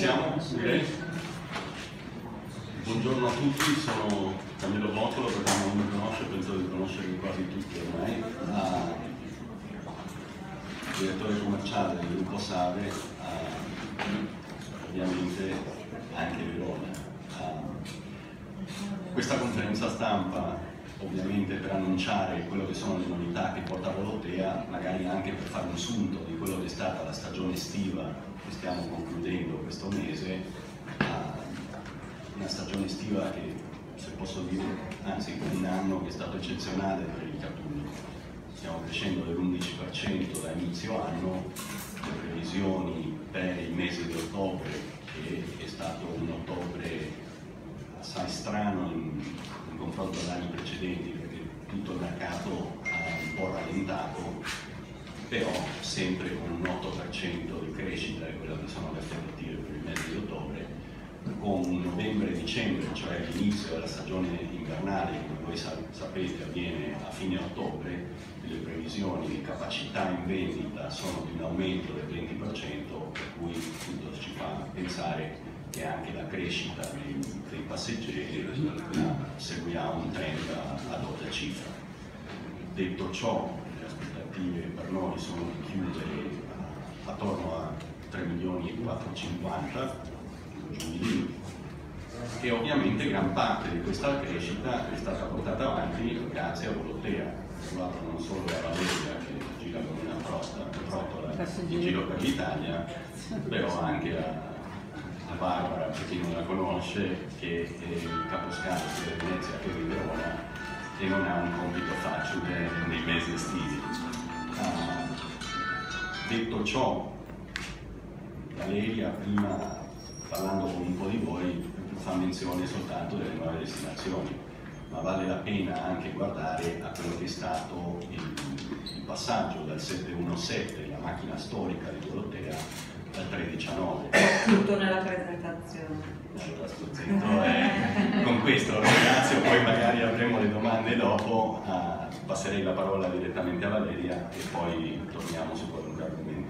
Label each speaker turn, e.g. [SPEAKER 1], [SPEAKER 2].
[SPEAKER 1] Iniziamo, direi. Buongiorno a tutti, sono Camillo Bottolo, per chi non mi conosce, penso di conoscervi quasi tutti ormai. Ah, direttore commerciale del gruppo Save, ah, ovviamente anche Verona. Ah, questa conferenza stampa ovviamente per annunciare quello che sono le novità che porta Volotea, magari anche per fare un sunto di quello che è stata la stagione estiva che stiamo concludendo questo mese, una stagione estiva che, se posso dire, anzi un anno che è stato eccezionale per il Catullo. Stiamo crescendo dell'11% da inizio anno, le previsioni per il mese di ottobre, che è stato un ottobre assai strano in, in confronto agli anni precedenti perché tutto il mercato ha un po' rallentato, però sempre con un 8% di crescita e quelle che sono le aspettative per il mese di ottobre, con un novembre-dicembre, cioè l'inizio della stagione invernale, come voi sapete avviene a fine ottobre, le previsioni di capacità in vendita sono di un aumento del 20%, per cui tutto ci fa pensare che anche la crescita dei, dei passeggeri seguirà un trend a, a doppia cifra. Detto ciò, le aspettative per noi sono di chiudere attorno a 3 milioni e 450 giugni e ovviamente gran parte di questa crescita è stata portata avanti grazie a Volotea, non solo a Valeria che gira con una trottola in giro per l'Italia, però anche a a Barbara, per chi non la conosce, che è il caposcalo sia di Venezia che di Verona e non ha un compito facile nei mesi estivi. Uh, detto ciò, Valeria prima, parlando con un po' di voi, fa menzione soltanto delle nuove destinazioni, ma vale la pena anche guardare a quello che è stato il, il passaggio dal 717, la macchina storica di Dorotea, dal 13 a 9.
[SPEAKER 2] Tutto nella presentazione.
[SPEAKER 1] Zitto e con questo ringrazio, poi magari avremo le domande dopo, uh, passerei la parola direttamente a Valeria e poi torniamo su qualunque argomento.